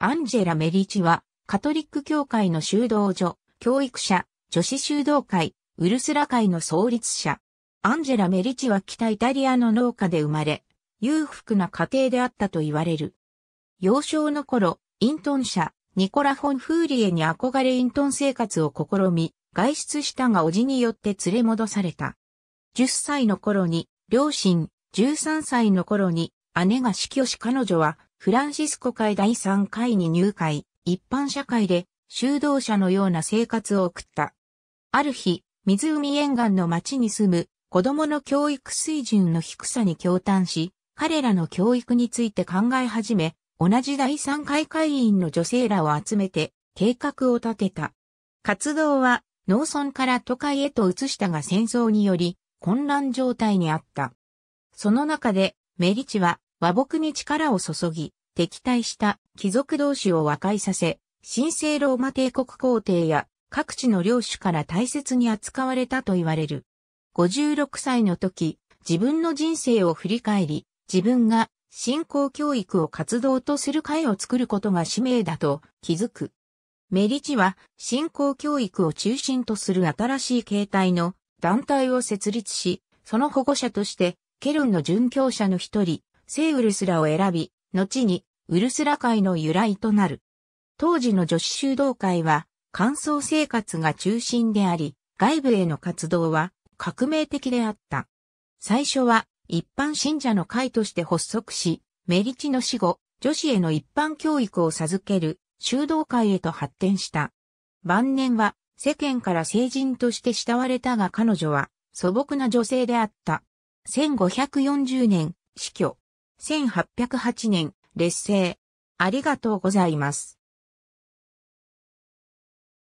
アンジェラ・メリチは、カトリック教会の修道所、教育者、女子修道会、ウルスラ会の創立者。アンジェラ・メリチは北イタリアの農家で生まれ、裕福な家庭であったと言われる。幼少の頃、イントン社、ニコラ・フォン・フーリエに憧れイントン生活を試み、外出したが叔父によって連れ戻された。10歳の頃に、両親、13歳の頃に、姉が死去し彼女は、フランシスコ会第3回に入会、一般社会で、修道者のような生活を送った。ある日、湖沿岸の町に住む子供の教育水準の低さに驚嘆し、彼らの教育について考え始め、同じ第三回会員の女性らを集めて計画を立てた。活動は農村から都会へと移したが戦争により混乱状態にあった。その中でメリチは和睦に力を注ぎ、敵対した貴族同士を和解させ、神聖ローマ帝国皇帝や各地の領主から大切に扱われたと言われる。56歳の時、自分の人生を振り返り、自分が信仰教育を活動とする会を作ることが使命だと気づく。メリチは信仰教育を中心とする新しい形態の団体を設立し、その保護者としてケルンの殉教者の一人、セウルスラを選び、後にウルスラ会の由来となる。当時の女子修道会は、乾燥生活が中心であり、外部への活動は革命的であった。最初は一般信者の会として発足し、メリチの死後、女子への一般教育を授ける修道会へと発展した。晩年は世間から成人として慕われたが彼女は素朴な女性であった。1540年死去。1808年劣勢。ありがとうございます。